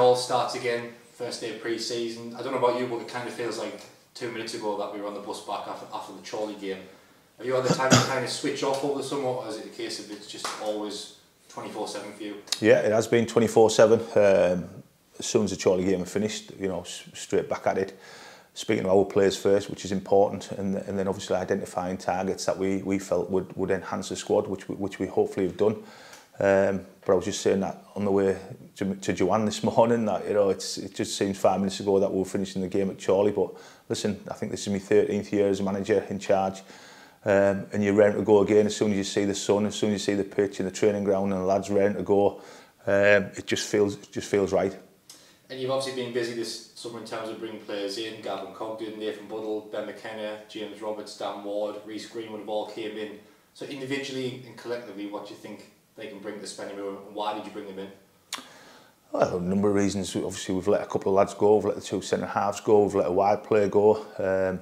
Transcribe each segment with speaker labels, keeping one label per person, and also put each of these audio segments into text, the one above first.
Speaker 1: all starts again first day of pre-season. I don't know about you, but it kind of feels like two minutes ago that we were on the bus back after, after the Chorley game. Have you had the time to kind of switch off over the summer, or is it the case of it's just always 24-7 for you?
Speaker 2: Yeah, it has been 24-7. Um, as soon as the Chorley game finished, you know, straight back at it. Speaking to our players first, which is important, and, and then obviously identifying targets that we, we felt would, would enhance the squad, which we, which we hopefully have done. Um, but I was just saying that on the way to, to Joanne this morning that you know it's it just seems five minutes ago that we were finishing the game at Chorley but listen I think this is my 13th year as a manager in charge um, and you're ready to go again as soon as you see the sun as soon as you see the pitch and the training ground and the lads ready to go um, it just feels it just feels right
Speaker 1: And you've obviously been busy this summer in terms of bringing players in, Gavin Cogden, Nathan Buddle, Ben McKenna, James Roberts, Dan Ward, Reece Greenwood have all came in. So individually and collectively, what do you think they can bring the spending over? Why did you bring them in?
Speaker 2: Well, a number of reasons. Obviously, we've let a couple of lads go. We've let the two centre halves go. We've let a wide player go. Um,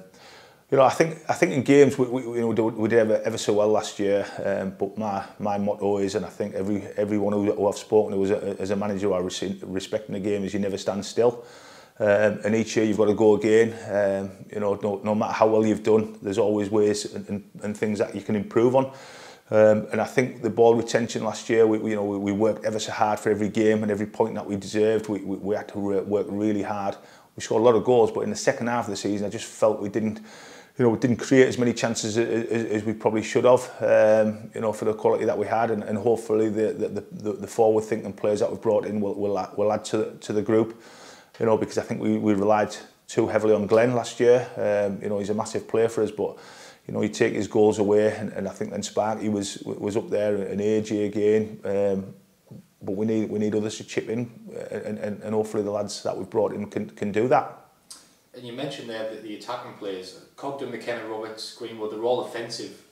Speaker 2: you know, I think I think in games we, we you know we did ever, ever so well last year. Um, but my my motto is, and I think every everyone who, who I've spoken to as a, as a manager, I respect in the game is you never stand still. Um, and each year you've got to go again. Um, you know, no, no matter how well you've done, there's always ways and, and, and things that you can improve on. Um, and I think the ball retention last year, we, you know, we, we worked ever so hard for every game and every point that we deserved. We, we, we had to re work really hard. We scored a lot of goals, but in the second half of the season, I just felt we didn't, you know, we didn't create as many chances as, as, as we probably should have, um, you know, for the quality that we had. And, and hopefully the, the, the, the forward thinking players that we've brought in will, will, add, will add to, the, to the group, you know, because I think we, we relied too heavily on Glenn last year. Um, you know, he's a massive player for us, but you know, he'd take his goals away, and, and I think then Spark, he was was up there, in AJ again. Um, but we need we need others to chip in, uh, and, and, and hopefully the lads that we've brought in can, can do that.
Speaker 1: And you mentioned there that the attacking players, Cogden, McKenna, Roberts, Greenwood, they're all offensive.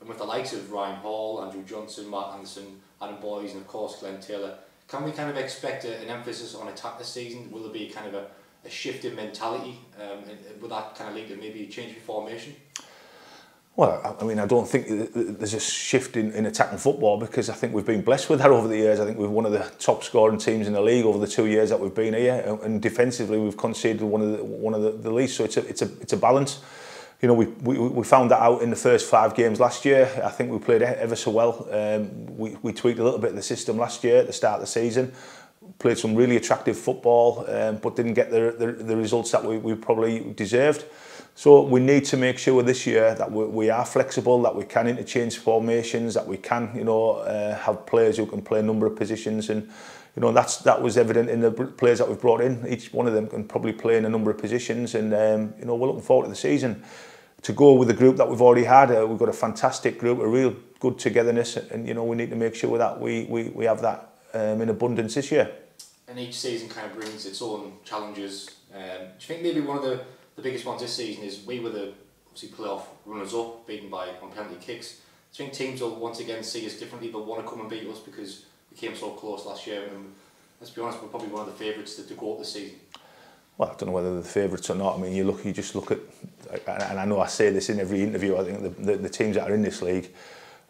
Speaker 1: And with the likes of Ryan Hall, Andrew Johnson, Mark Anderson, Adam Boys and of course Glenn Taylor, can we kind of expect a, an emphasis on attack this season? Will there be kind of a, a shift in mentality? Um, and, and will that kind of lead to maybe a change in formation?
Speaker 2: Well, I mean, I don't think there's a shift in, in attacking football because I think we've been blessed with that over the years. I think we've one of the top scoring teams in the league over the two years that we've been here, and defensively we've conceded one of the, one of the, the least. So it's a it's a it's a balance. You know, we, we we found that out in the first five games last year. I think we played e-, ever so well. Um, we we tweaked a little bit of the system last year at the start of the season. Played some really attractive football, um, but didn't get the, the the results that we, we probably deserved. So we need to make sure this year that we, we are flexible, that we can interchange formations, that we can, you know, uh, have players who can play a number of positions and you know that's that was evident in the players that we've brought in each one of them can probably play in a number of positions and um, you know we're looking forward to the season to go with the group that we've already had uh, we've got a fantastic group a real good togetherness and you know we need to make sure that we we, we have that um, in abundance this year
Speaker 1: and each season kind of brings its own challenges um, do you think maybe one of the the biggest ones this season is we were the obviously playoff runners up, beaten by on penalty kicks. I think teams will once again see us differently. They'll want to come and beat us because we came so close last year, and let's be honest, we're probably one of the favourites to, to go up this season.
Speaker 2: Well, I don't know whether they're the favourites or not. I mean, you look, you just look at, and I know I say this in every interview. I think the, the, the teams that are in this league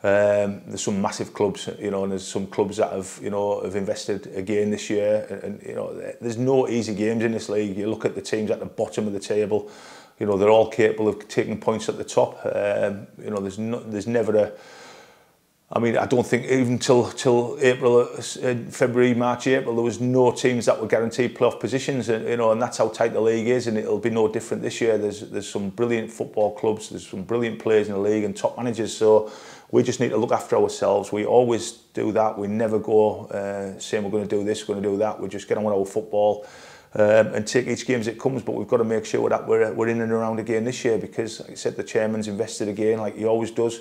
Speaker 2: Um, there's some massive clubs, you know, and there's some clubs that have, you know, have invested again this year. And, and you know, there's no easy games in this league. You look at the teams at the bottom of the table, you know, they're all capable of taking points at the top. Um, you know, there's no, there's never a I mean, I don't think even till till April, uh, uh, February, March, April, there was no teams that were guaranteed playoff positions, and uh, you know, and that's how tight the league is, and it'll be no different this year. There's there's some brilliant football clubs, there's some brilliant players in the league, and top managers. So we just need to look after ourselves. We always do that. We never go uh, saying we're going to do this, we're going to do that. We just get on with our football. Um, and take each game as it comes, but we've got to make sure that we're, we're in and around again this year because, like I said, the chairman's invested again, like he always does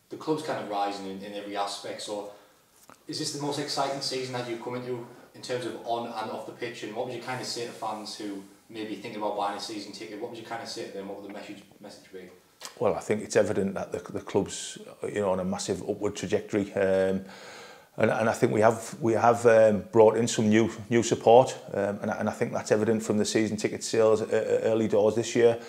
Speaker 2: the club's
Speaker 1: kind of rising in, in every aspect. So is this the most exciting season that you've come into in terms of on and off the pitch? And what would you kind of say to fans who maybe thinking about buying a season ticket? What would you kind of say to them? What would the message, message be?
Speaker 2: Well, I think it's evident that the, the club's you know on a massive upward trajectory. Um, and, and I think we have we have um, brought in some new new support um, and, and I think that's evident from the season ticket sales uh, early doors this year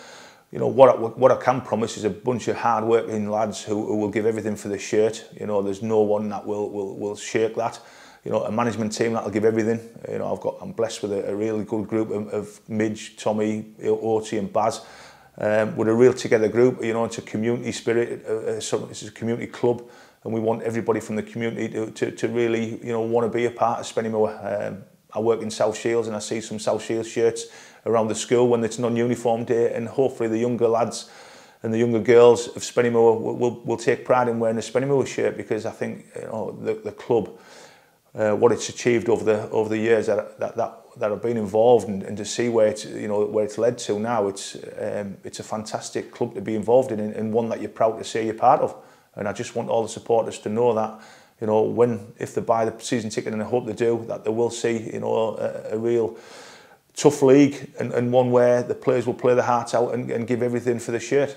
Speaker 2: you know, what, what I can promise is a bunch of hard-working lads who, who will give everything for the shirt. You know, there's no one that will, will, will shirk that. You know, a management team that'll give everything. You know, I've got, I'm blessed with a, a really good group of, of Midge, Tommy, Oti and Baz. Um, with a real together group, you know, it's a community spirit, uh, uh, so it's a community club and we want everybody from the community to, to, to really, you know, want to be a part of more Um, I work in South Shields and I see some South Shields shirts around the school when it's non-uniform day and hopefully the younger lads and the younger girls of Spennymoor will, will, will take pride in wearing a Spennymoor shirt because I think you know, the, the club, uh, what it's achieved over the over the years that that, that, that have been involved and, and to see where it's you know where it's led to now it's um, it's a fantastic club to be involved in and, and one that you're proud to say you're part of and I just want all the supporters to know that you know when if they buy the season ticket and I hope they do that they will see you know a, a real tough league and, and one where the players will play their hearts out and, and give everything for the shirt.